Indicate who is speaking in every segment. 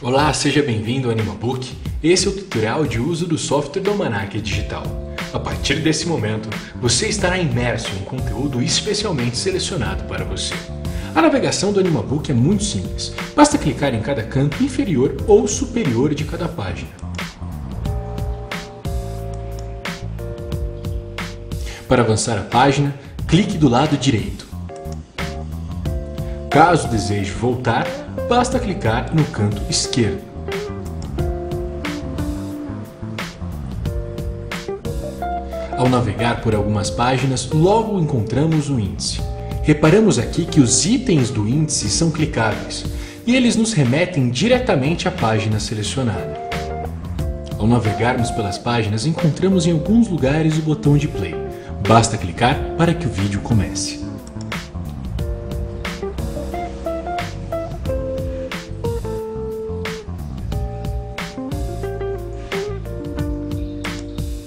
Speaker 1: Olá, seja bem-vindo ao AnimaBook. Esse é o tutorial de uso do software do Almanac Digital. A partir desse momento, você estará imerso em conteúdo especialmente selecionado para você. A navegação do AnimaBook é muito simples. Basta clicar em cada canto inferior ou superior de cada página. Para avançar a página, clique do lado direito. Caso deseje voltar, basta clicar no canto esquerdo. Ao navegar por algumas páginas, logo encontramos o índice. Reparamos aqui que os itens do índice são clicáveis e eles nos remetem diretamente à página selecionada. Ao navegarmos pelas páginas, encontramos em alguns lugares o botão de play. Basta clicar para que o vídeo comece.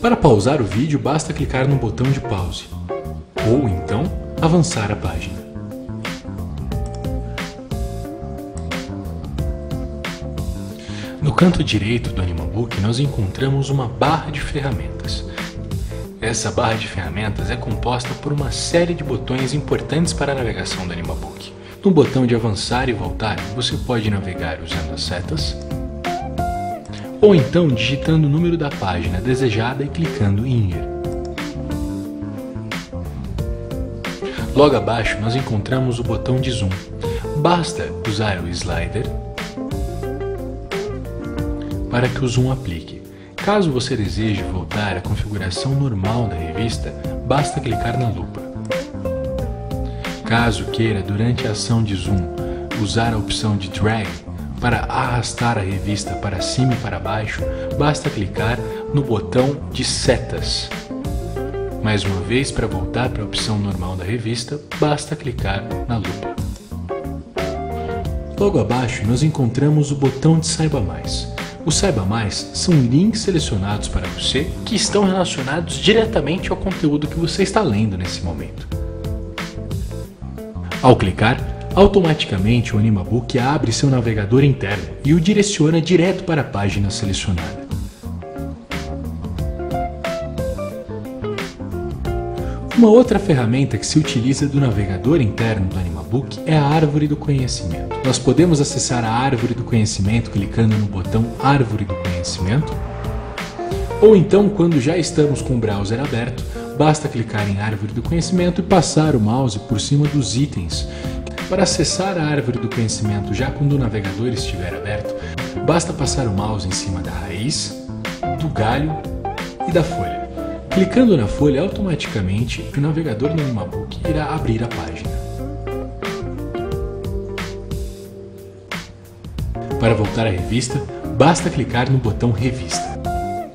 Speaker 1: Para pausar o vídeo, basta clicar no botão de pause, ou então avançar a página. No canto direito do AnimaBook, nós encontramos uma barra de ferramentas. Essa barra de ferramentas é composta por uma série de botões importantes para a navegação do AnimaBook. No botão de avançar e voltar, você pode navegar usando as setas, ou então digitando o número da página desejada e clicando em Ir. Logo abaixo nós encontramos o botão de zoom. Basta usar o slider para que o zoom aplique. Caso você deseje voltar à configuração normal da revista, basta clicar na lupa. Caso queira, durante a ação de zoom, usar a opção de drag, para arrastar a revista para cima e para baixo, basta clicar no botão de setas. Mais uma vez, para voltar para a opção normal da revista, basta clicar na lupa. Logo abaixo, nós encontramos o botão de Saiba Mais. Os Saiba Mais são links selecionados para você que estão relacionados diretamente ao conteúdo que você está lendo nesse momento. Ao clicar, Automaticamente o AnimaBook abre seu navegador interno e o direciona direto para a página selecionada. Uma outra ferramenta que se utiliza do navegador interno do AnimaBook é a Árvore do Conhecimento. Nós podemos acessar a Árvore do Conhecimento clicando no botão Árvore do Conhecimento, ou então, quando já estamos com o browser aberto, basta clicar em Árvore do Conhecimento e passar o mouse por cima dos itens para acessar a árvore do conhecimento já quando o navegador estiver aberto, basta passar o mouse em cima da raiz, do galho e da folha. Clicando na folha, automaticamente o navegador no Animabook irá abrir a página. Para voltar à revista, basta clicar no botão Revista.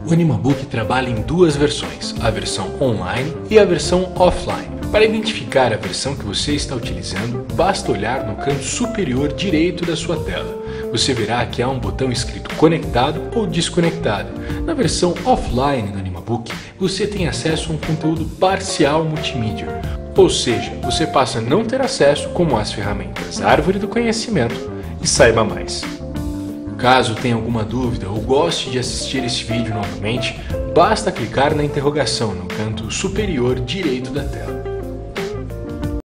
Speaker 1: O Animabook trabalha em duas versões, a versão online e a versão offline. Para identificar a versão que você está utilizando, basta olhar no canto superior direito da sua tela. Você verá que há um botão escrito conectado ou desconectado. Na versão offline do Animabook, você tem acesso a um conteúdo parcial multimídia, ou seja, você passa a não ter acesso como às ferramentas Árvore do Conhecimento e Saiba Mais. Caso tenha alguma dúvida ou goste de assistir esse vídeo novamente, basta clicar na interrogação no canto superior direito da tela.